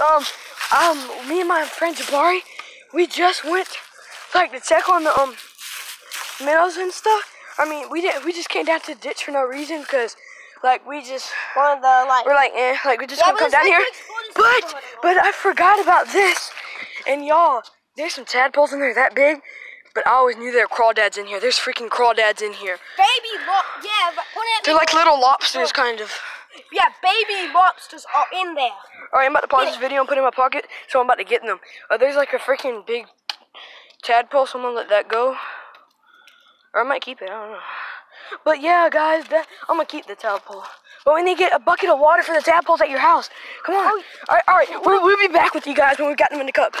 Um, um, me and my friend Jabari, we just went like to check on the um minnows and stuff. I mean, we didn't. We just came down to the ditch for no reason because, like, we just One of the like. we're like, eh, like we just Yeah, gonna come down like here. we explored this But but I forgot about this, and y'all, there's some tadpoles in there that big. But I always knew there were crawdads in here. There's freaking crawdads in here. baby yeah, but put it. They're like little lobsters, kind of. Yeah, baby lobsters are in there. All right, I'm about to pause this video and put it in my pocket, so I'm about to get them. Uh, there's like a freaking big tadpole, so I'm gonna let that go. Or I might keep it, I don't know. But yeah, guys, that, I'm gonna keep the tadpole. But we need to get a bucket of water for the tadpoles at your house. Come on. all right, all right, we'll, we'll be back with you guys when we've got them in the cup.